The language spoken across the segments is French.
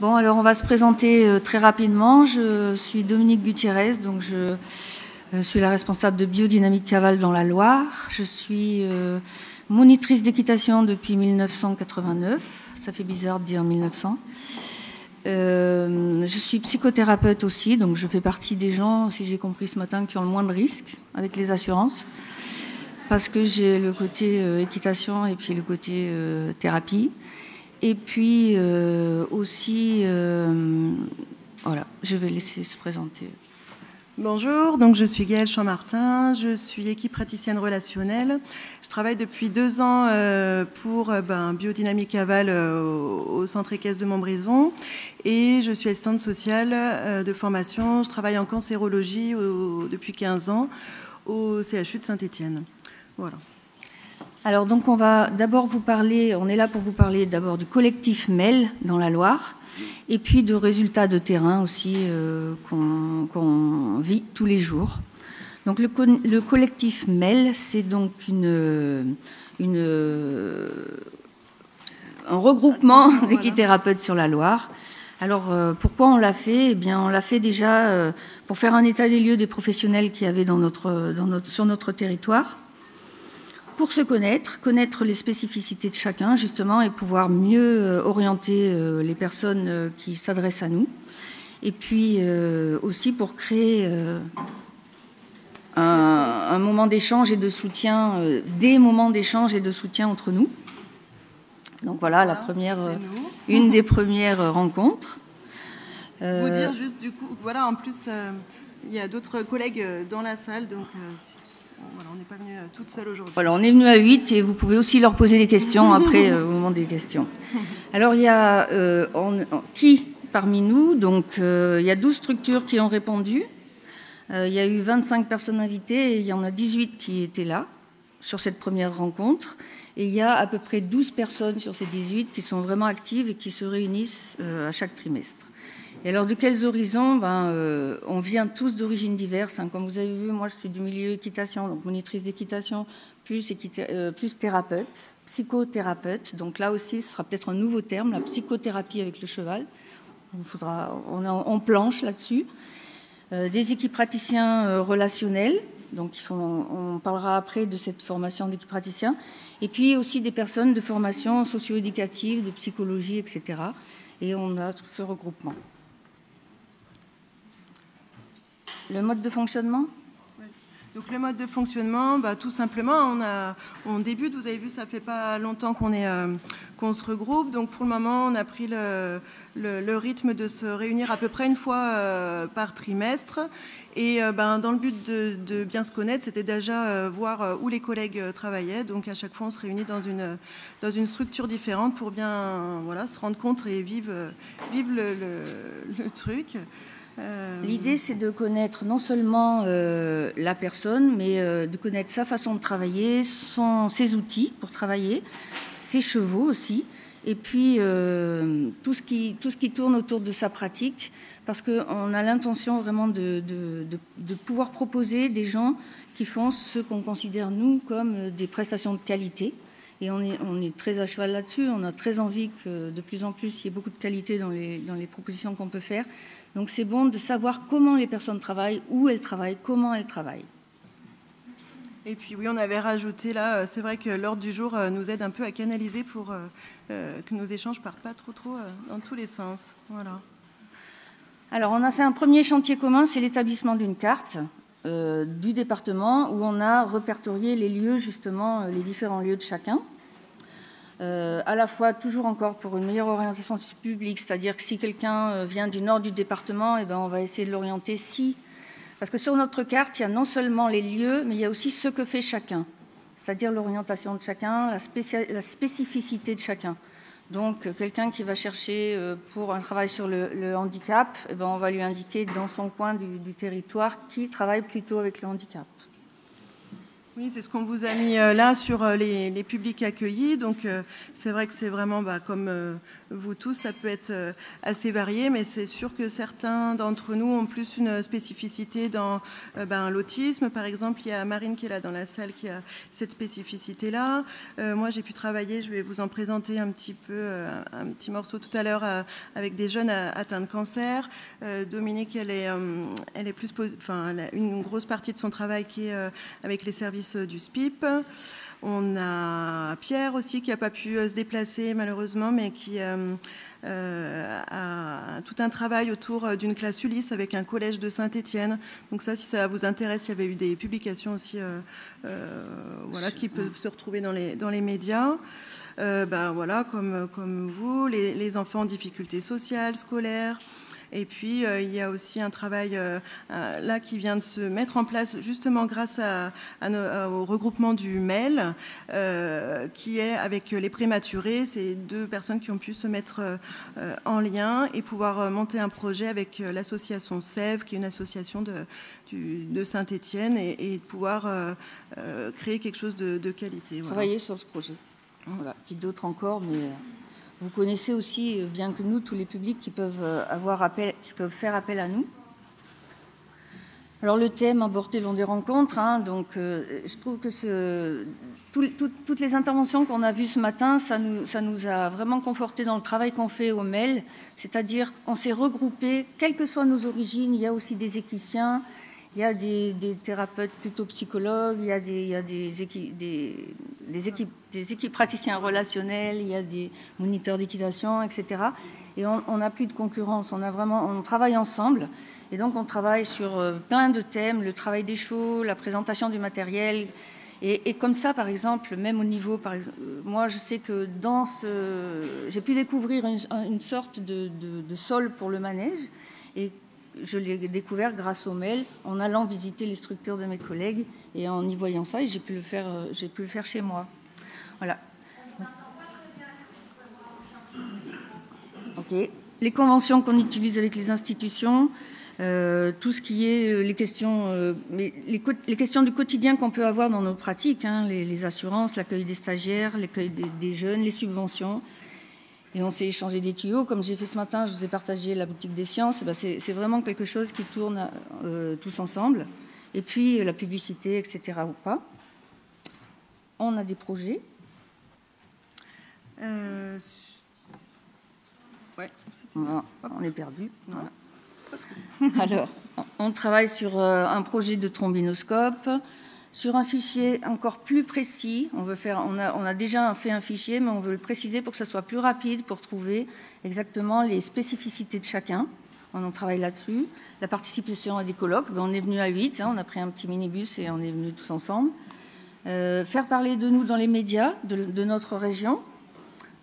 Bon, alors on va se présenter euh, très rapidement. Je suis Dominique Gutiérrez, donc je, suis la responsable de biodynamique Caval dans la Loire. Je suis euh, monitrice d'équitation depuis 1989. Ça fait bizarre de dire 1900. Euh, je suis psychothérapeute aussi, donc je fais partie des gens, si j'ai compris ce matin, qui ont le moins de risques avec les assurances, parce que j'ai le côté équitation et puis le côté thérapie. Et puis euh, aussi, euh, voilà, je vais laisser se présenter. Bonjour, donc je suis Gaëlle Champmartin, je suis équipe praticienne relationnelle. Je travaille depuis deux ans euh, pour ben, Biodynamique Aval au centre équestre de Montbrison et je suis assistante sociale de formation. Je travaille en cancérologie depuis 15 ans au CHU de Saint-Étienne. Voilà. Alors donc on va d'abord vous parler, on est là pour vous parler d'abord du collectif MEL dans la Loire, et puis de résultats de terrain aussi euh, qu'on vit tous les jours. Donc le, collectif MEL, c'est donc une, un regroupement d'équithérapeutes sur la Loire. Alors euh, pourquoi on l'a fait? Eh bien on l'a fait déjà euh, pour faire un état des lieux des professionnels qui avaient dans notre, sur notre territoire pour se connaître, connaître les spécificités de chacun, justement, et pouvoir mieux euh, orienter euh, les personnes euh, qui s'adressent à nous. Et puis aussi pour créer un, moment d'échange et de soutien, des moments d'échange et de soutien entre nous. Donc voilà, la première, une des premières rencontres. Vous dire juste du coup, voilà, en plus, il y a d'autres collègues dans la salle, donc on n'est pas venu euh, toute seule aujourd'hui. Voilà, on est venu à 8 et vous pouvez aussi leur poser des questions après, euh, au moment des questions. Alors, il y a euh, qui parmi nous Donc, il y a 12 structures qui ont répondu. il y a eu 25 personnes invitées et il y en a 18 qui étaient là sur cette première rencontre. Et il y a à peu près 12 personnes sur ces 18 qui sont vraiment actives et qui se réunissent à chaque trimestre. Et alors, de quels horizons ben, euh, On vient tous d'origines diverses. Hein. Comme vous avez vu, moi, je suis du milieu équitation, donc monitrice d'équitation, plus, euh, plus thérapeute, psychothérapeute. Donc là aussi, ce sera peut-être un nouveau terme, la psychothérapie avec le cheval. On, planche là-dessus. Euh, des équipes praticiens relationnels. Donc, on parlera après de cette formation d'équipe praticien. Et puis aussi des personnes de formation socio-éducative, de psychologie, etc. Et on a ce regroupement. Le mode de fonctionnement? Donc le mode de fonctionnement, bah, tout simplement, on, a, on débute, vous avez vu, ça fait pas longtemps qu'on euh, qu'on se regroupe. Donc pour le moment, on a pris le, le, rythme de se réunir à peu près une fois euh, par trimestre. Et euh, ben, dans le but de, de bien se connaître, c'était déjà voir où les collègues travaillaient. Donc à chaque fois, on se réunit dans une, dans une structure différente pour bien voilà, se rendre compte et vivre, vivre le, le truc. Euh, L'idée, c'est de connaître non seulement euh, la personne, mais euh, de connaître sa façon de travailler, ses outils pour travailler, ses chevaux aussi, et puis tout, ce qui, tout ce qui tourne autour de sa pratique, parce qu'on a l'intention vraiment de, de, de, pouvoir proposer des gens qui font ce qu'on considère, nous, comme des prestations de qualité. Et on est, on est très à cheval là-dessus. On a très envie que de plus en plus, il y ait beaucoup de qualité dans les, dans les propositions qu'on peut faire. Donc c'est bon de savoir comment les personnes travaillent, où elles travaillent, comment elles travaillent. Et puis oui, on avait rajouté là, euh, c'est vrai que l'ordre du jour euh, nous aide un peu à canaliser pour euh, que nos échanges partent pas trop trop dans tous les sens. Voilà. Alors on a fait un premier chantier commun, c'est l'établissement d'une carte du département où on a répertorié les lieux justement, les différents lieux de chacun. Euh, à la fois toujours encore pour une meilleure orientation du public, c'est-à-dire que si quelqu'un euh, vient du nord du département, eh ben, on va essayer de l'orienter si. Parce que sur notre carte, il y a non seulement les lieux, mais il y a aussi ce que fait chacun, c'est-à-dire l'orientation de chacun, la, spécificité de chacun. Donc, euh, quelqu'un qui va chercher pour un travail sur le, handicap, eh ben, on va lui indiquer dans son coin du territoire qui travaille plutôt avec le handicap. Oui, c'est ce qu'on vous a mis euh, là sur euh, les, publics accueillis. Donc, euh, c'est vrai que c'est vraiment, bah, comme vous tous, ça peut être assez varié, mais c'est sûr que certains d'entre nous ont plus une spécificité dans ben, l'autisme. Par exemple, il y a Marine qui est là dans la salle qui a cette spécificité-là. moi, j'ai pu travailler, je vais vous en présenter un petit peu, un petit morceau tout à l'heure avec des jeunes atteints de cancer. Dominique, elle est, elle est plus, enfin, une grosse partie de son travail qui est avec les services du SPIP. On a Pierre aussi qui n'a pas pu euh, se déplacer malheureusement, mais qui euh, euh, a tout un travail autour d'une classe Ulysse avec un collège de Saint-Étienne. Donc ça, si ça vous intéresse, il y avait eu des publications aussi qui peuvent se retrouver dans les, médias. ben, voilà, comme, comme vous, les, les enfants en difficulté sociale, scolaire, et puis, euh, il y a aussi un travail euh, euh, là qui vient de se mettre en place justement grâce au regroupement du MEL, qui est avec les prématurés. C'est deux personnes qui ont pu se mettre en lien et pouvoir monter un projet avec l'association SEV, qui est une association de, Saint-Étienne, et, pouvoir créer quelque chose de, qualité. Travailler sur ce projet. Voilà. Puis d'autres encore, mais vous connaissez aussi, euh, bien que nous, tous les publics qui peuvent, euh, avoir qui peuvent faire appel à nous. Alors le thème abordé lors des rencontres, hein, donc euh, je trouve que toutes les interventions qu'on a vues ce matin, ça nous, ça nous a vraiment conforté dans le travail qu'on fait au MEL, c'est-à-dire on s'est regroupés, quelles que soient nos origines, il y a aussi des équiciens, il y a des, thérapeutes plutôt psychologues, il y a des, équipes, des, des praticiens relationnels, il y a des moniteurs d'équitation, etc. Et on n'a plus de concurrence, on, travaille ensemble. Et donc on travaille sur euh, plein de thèmes, le travail des chevaux, la présentation du matériel. Et, comme ça, par exemple, même au niveau, exemple, moi je sais que dans ce... J'ai pu découvrir une, sorte de, de, de, sol pour le manège. Et je l'ai découvert grâce au mail, en allant visiter les structures de mes collègues et en y voyant ça, j'ai pu le faire, euh, j'ai pu le faire chez moi. Voilà. Ok. Les conventions qu'on utilise avec les institutions, euh, tout ce qui est euh, les questions, les, questions du quotidien qu'on peut avoir dans nos pratiques, hein, les, assurances, l'accueil des stagiaires, l'accueil des, jeunes, les subventions, et on s'est échangé des tuyaux. Comme j'ai fait ce matin, je vous ai partagé la boutique des sciences. Ben, c'est vraiment quelque chose qui tourne euh, tous ensemble. Et puis la publicité, etc. ou pas. On a des projets. Euh, ouais, on est perdu. Alors, on travaille sur euh, un projet de trombinoscope. Sur un fichier encore plus précis, on, a, déjà fait un fichier, mais on veut le préciser pour que ce soit plus rapide, pour trouver exactement les spécificités de chacun. On en travaille là-dessus. La participation à des colloques, ben, on est venu à 8, hein, on a pris un petit minibus et on est venu tous ensemble. Euh, faire parler de nous dans les médias de, notre région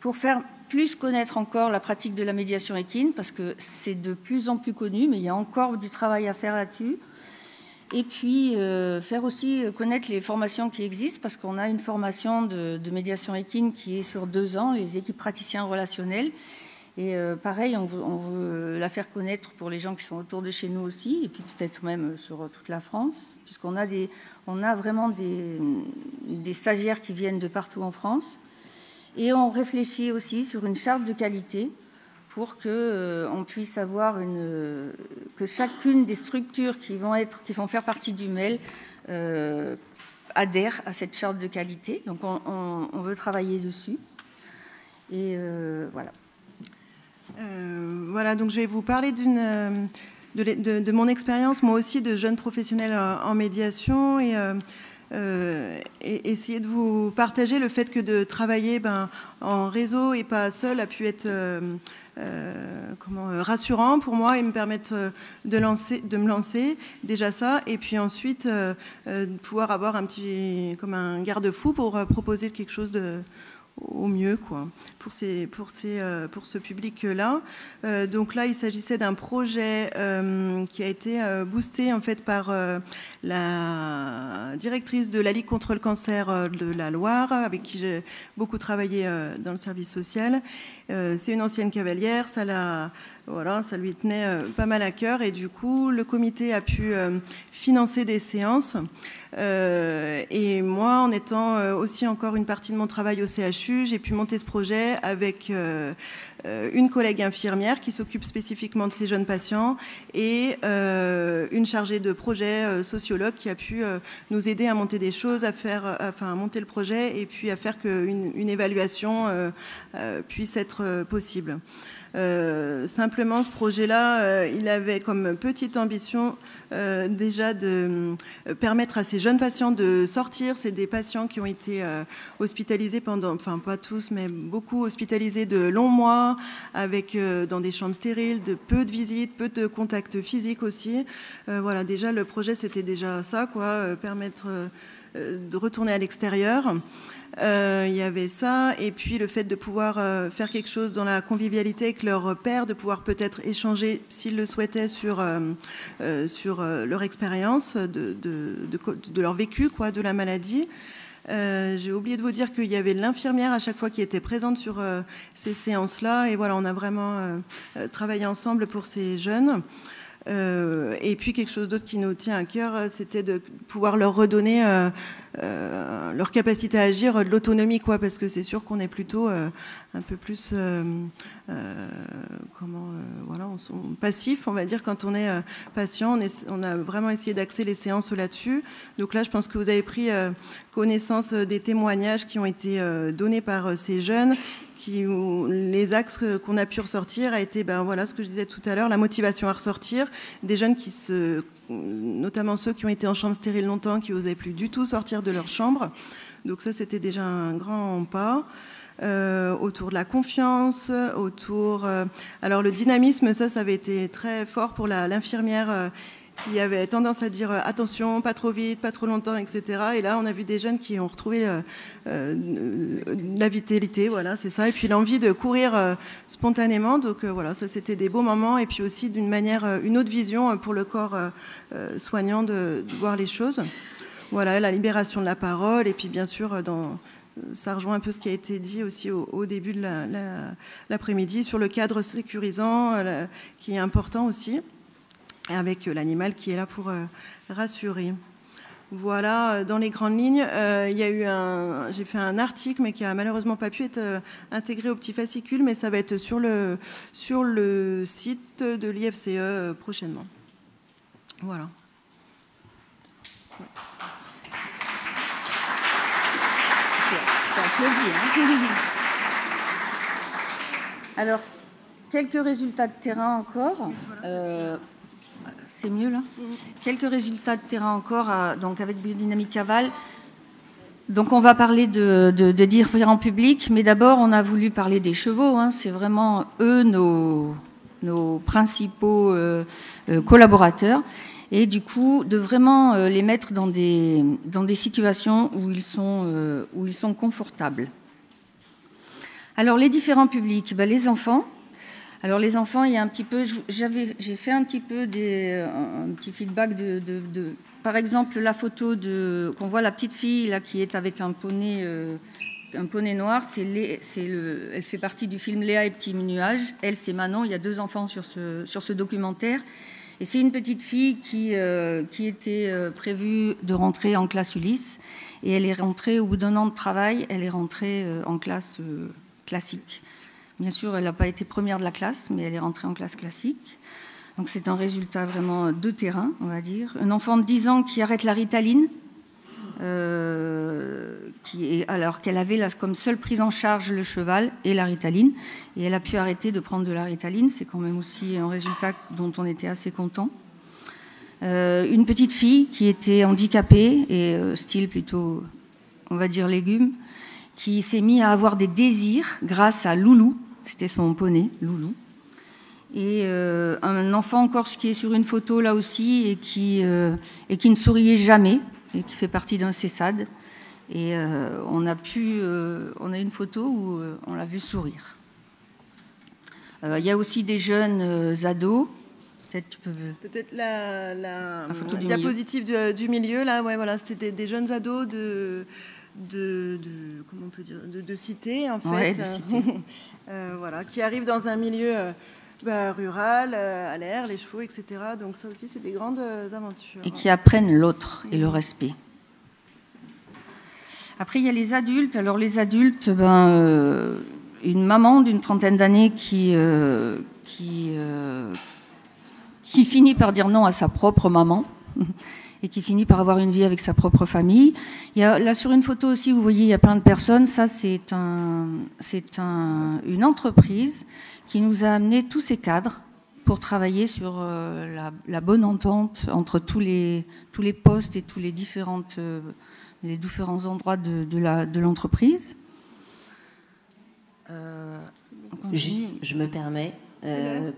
pour faire plus connaître encore la pratique de la médiation équine, parce que c'est de plus en plus connu, mais il y a encore du travail à faire là-dessus. Et puis euh, faire aussi connaître les formations qui existent, parce qu'on a une formation de, médiation équine qui est sur deux ans, les équipes praticiens relationnels. Et euh, pareil, on veut, la faire connaître pour les gens qui sont autour de chez nous aussi, et puis peut-être même sur toute la France, puisqu'on a, des, on a vraiment des, des stagiaires qui viennent de partout en France. Et on réfléchit aussi sur une charte de qualité pour que euh, on puisse avoir une que chacune des structures qui vont être qui vont faire partie du MEL euh, adhère à cette charte de qualité. Donc on, veut travailler dessus. Et euh, voilà. voilà, donc je vais vous parler d'une de, mon expérience, moi aussi, de jeune professionnel en, médiation et, et, essayer de vous partager le fait que de travailler ben, en réseau et pas seul a pu être euh, comment, euh, rassurant pour moi et me permettre euh, de, lancer, de me lancer, déjà ça, et puis ensuite pouvoir avoir un petit, comme un garde-fou pour proposer quelque chose de, au mieux quoi, pour, ces, pour, ces, euh, pour ce public-là. Euh, donc là, il s'agissait d'un projet euh, qui a été boosté en fait par la directrice de la Ligue contre le cancer de la Loire, avec qui j'ai beaucoup travaillé dans le service social. C'est une ancienne cavalière, ça l'a voilà, ça lui tenait pas mal à cœur et du coup, le comité a pu financer des séances. et moi, en étant aussi encore une partie de mon travail au CHU, j'ai pu monter ce projet avec une collègue infirmière qui s'occupe spécifiquement de ces jeunes patients et une chargée de projet sociologue qui a pu nous aider à monter des choses, à faire, enfin, monter le projet et puis à faire qu'une une évaluation puisse être possible. Euh, simplement, ce projet-là, euh, il avait comme petite ambition euh, déjà de permettre à ces jeunes patients de sortir. C'est des patients qui ont été hospitalisés pendant, enfin pas tous, mais beaucoup hospitalisés de longs mois, avec dans des chambres stériles, de peu de visites, peu de contacts physiques aussi. voilà, déjà le projet, c'était déjà ça, quoi, permettre de retourner à l'extérieur. Euh, il y avait ça, et puis le fait de pouvoir euh, faire quelque chose dans la convivialité avec leur père, de pouvoir peut-être échanger, s'ils le souhaitaient, sur, euh, sur leur expérience, de, de, leur vécu quoi, de la maladie. J'ai oublié de vous dire qu'il y avait l'infirmière à chaque fois qui était présente sur ces séances-là, et voilà, on a vraiment travaillé ensemble pour ces jeunes. Euh, et puis quelque chose d'autre qui nous tient à cœur, euh, c'était de pouvoir leur redonner euh, leur capacité à agir, de l'autonomie, quoi, parce que c'est sûr qu'on est plutôt un peu plus comment, voilà, on, passif, on va dire, quand on est patient. On, on, a vraiment essayé d'axer les séances là-dessus. Donc là, je pense que vous avez pris connaissance des témoignages qui ont été donnés par ces jeunes les axes qu'on a pu ressortir a été, ben voilà, ce que je disais tout à l'heure, la motivation à ressortir, des jeunes qui se, notamment ceux qui ont été en chambre stérile longtemps, qui n'osaient plus du tout sortir de leur chambre. Donc ça, c'était déjà un grand pas. Euh, autour de la confiance, autour. Euh, alors le dynamisme, ça, ça avait été très fort pour l'infirmière euh, qui avait tendance à dire euh, attention, pas trop vite, pas trop longtemps, etc. Et là, on a vu des jeunes qui ont retrouvé euh, euh, la vitalité, voilà, c'est ça. Et puis l'envie de courir spontanément. Donc voilà, ça c'était des beaux moments. Et puis aussi d'une manière, une autre vision pour le corps soignant de, voir les choses. Voilà, la libération de la parole. Et puis bien sûr, ça rejoint un peu ce qui a été dit aussi au, début de l'après-midi sur le cadre sécurisant qui est important aussi avec l'animal qui est là pour euh, rassurer. Voilà, euh, dans les grandes lignes, euh, il y a eu un, j'ai fait un article, mais qui a malheureusement pas pu être intégré au petit fascicule, mais ça va être sur le, sur le site de l'IFCE prochainement. Voilà. Hein. Alors, quelques résultats de terrain encore. C'est mieux là Quelques résultats de terrain encore donc avec Biodynamique Caval. Donc on va parler de, de, différents publics, mais d'abord on a voulu parler des chevaux. Hein. C'est vraiment eux nos, nos principaux euh, euh, collaborateurs. Et du coup, de vraiment euh, les mettre dans des, dans des situations où ils sont, où ils sont confortables. Alors les différents publics, ben, les enfants, alors les enfants, il y a un petit peu, j'ai fait un petit peu des, un petit feedback de, par exemple la photo de qu'on voit la petite fille là qui est avec un poney, euh, un poney noir, c'est, c'est le, elle fait partie du film Léa et Petit Nuage. Elle, c'est Manon. Il y a deux enfants sur ce sur ce documentaire. Et c'est une petite fille qui, euh, qui était euh, prévue de rentrer en classe Ulysse. Et elle est rentrée, au bout d'un an de travail, elle est rentrée en classe classique. Bien sûr, elle n'a pas été première de la classe, mais elle est rentrée en classe classique. Donc c'est un résultat vraiment de terrain, on va dire. Un enfant de 10 ans qui arrête la ritaline, euh, alors qu'elle avait comme seule prise en charge le cheval et la ritaline. Et elle a pu arrêter de prendre de la ritaline. C'est quand même aussi un résultat dont on était assez content. Euh, une petite fille qui était handicapée et euh, style plutôt, on va dire légumes, qui s'est mis à avoir des désirs grâce à Loulou, c'était son poney, Loulou. Et euh, un enfant encore qui est sur une photo là aussi et qui, euh, et qui ne souriait jamais et qui fait partie d'un CESAD. Et euh, on a pu, on a une photo où on l'a vu sourire. Il y a aussi des jeunes ados. Peut-être peux... Peut-être la, diapositive du milieu. là, ouais, voilà, c'était des, jeunes ados de de, comment on peut dire de, cité en fait, euh, voilà, qui arrive dans un milieu euh, bah, rurales, à l'air, les chevaux, etc. Donc ça aussi, c'est des grandes aventures. Et qui apprennent l'autre et le respect. Après, il y a les adultes. Alors les adultes, ben, une maman d'une trentaine d'années qui, qui, qui finit par dire non à sa propre maman et qui finit par avoir une vie avec sa propre famille. Il y a, là sur une photo aussi, vous voyez, il y a plein de personnes. Ça, c'est un, c'est un, une entreprise qui nous a amené tous ces cadres pour travailler sur euh, la, bonne entente entre tous les, tous les postes et tous les, différentes, euh, les différents endroits de, l'entreprise. Euh, je me permets,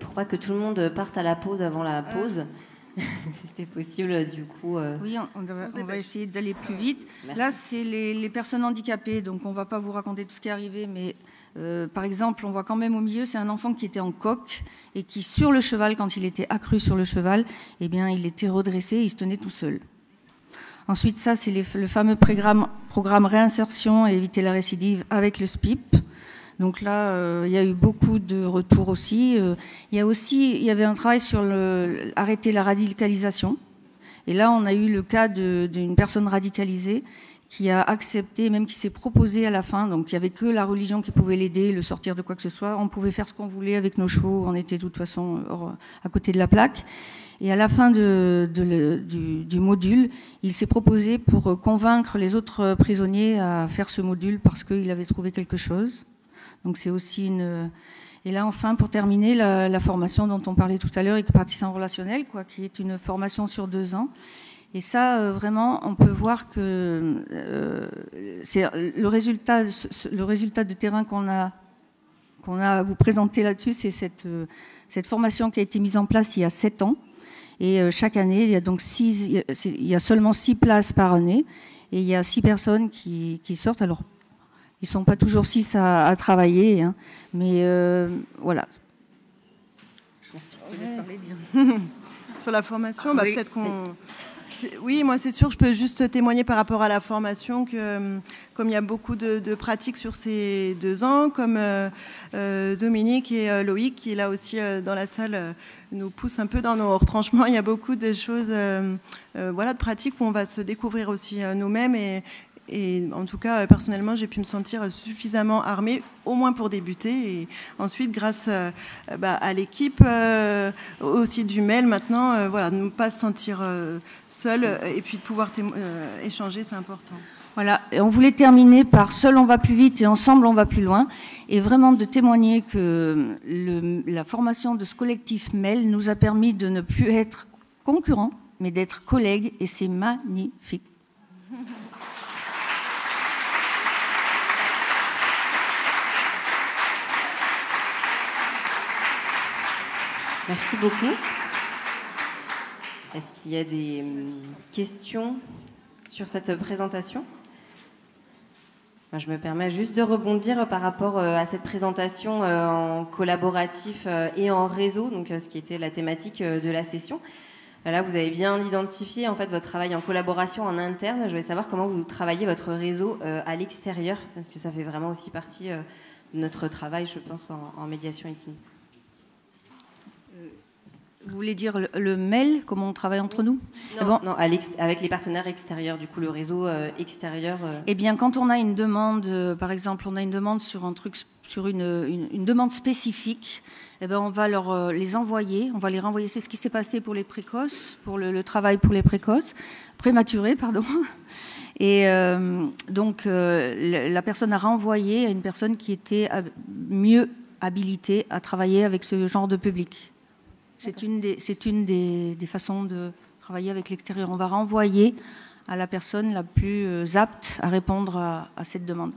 pour pas que tout le monde parte à la pause avant la pause. C'était possible, du coup. Euh, oui, on, va, essayer d'aller plus vite. Là, c'est les, personnes handicapées, donc on ne va pas vous raconter tout ce qui est arrivé, mais euh, par exemple, on voit quand même au milieu, c'est un enfant qui était en coque et qui, sur le cheval, quand il était accru sur le cheval, eh bien, il était redressé, il se tenait tout seul. Ensuite, ça, c'est le fameux programme, programme réinsertion et éviter la récidive avec le SPIP. Donc là, euh, il y a eu beaucoup de retours aussi. Euh, il y a aussi, il y avait un travail sur arrêter la radicalisation. Et là, on a eu le cas d'une personne radicalisée qui a accepté, même qui s'est proposé à la fin. Donc il n'y avait que la religion qui pouvait l'aider, le sortir de quoi que ce soit. On pouvait faire ce qu'on voulait avec nos chevaux. On était de toute façon à côté de la plaque. Et à la fin du, du, module, il s'est proposé pour convaincre les autres prisonniers à faire ce module parce qu'il avait trouvé quelque chose. Donc c'est aussi une. Et là, enfin, pour terminer, la, formation dont on parlait tout à l'heure, partisan relationnel, quoi, qui est une formation sur deux ans. Et ça, euh, vraiment, on peut voir que euh, c'est le résultat, le résultat de terrain qu'on a, qu'on a à vous présenter là-dessus, c'est cette, euh, cette formation qui a été mise en place il y a sept ans. Et chaque année, il y a donc six, il y a seulement six places par année, et il y a six personnes qui, qui sortent. Alors ils sont pas toujours six à, travailler, hein. mais euh, voilà. Sur la formation, bah, peut-être qu'on. Oui, moi c'est sûr, je peux juste témoigner par rapport à la formation que euh, comme il y a beaucoup de, pratiques sur ces deux ans, comme euh, Dominique et Loïc qui est là aussi dans la salle nous poussent un peu dans nos retranchements, il y a beaucoup de choses, voilà, de pratiques où on va se découvrir aussi nous-mêmes et, et en tout cas, personnellement, j'ai pu me sentir suffisamment armée, au moins pour débuter. Et ensuite, grâce euh, bah, à l'équipe, euh, aussi du mail maintenant, euh, voilà, ne pas se sentir seul et puis de pouvoir échanger, c'est important. Voilà, et on voulait terminer par seul on va plus vite et ensemble on va plus loin, et vraiment de témoigner que la formation de ce collectif Mail nous a permis de ne plus être concurrents, mais d'être collègues, et c'est magnifique. Merci beaucoup. Est-ce qu'il y a des hum, questions sur cette présentation? Je me permets juste de rebondir par rapport euh, à cette présentation euh, en collaboratif euh, et en réseau, donc ce qui était la thématique de la session. Là, vous avez bien identifié en fait votre travail en collaboration en interne. Je voulais savoir comment vous travaillez votre réseau à l'extérieur, parce que ça fait vraiment aussi partie de notre travail, je pense, en, médiation équine. Vous voulez dire le, mail, comment on travaille entre nous? Non, non avec les partenaires extérieurs, du coup le réseau euh, extérieur. Euh. Eh bien, quand on a une demande, euh, par exemple, on a une demande sur un truc, sur une, une, demande spécifique, eh bien, on va leur les envoyer, on va les renvoyer. C'est ce qui s'est passé pour les précoces, pour le, travail pour les précoces, prématurés, pardon. Et donc, la personne a renvoyé à une personne qui était mieux habilitée à travailler avec ce genre de public. C'est une, des, façons de travailler avec l'extérieur. On va renvoyer à la personne la plus euh, apte à répondre à, cette demande.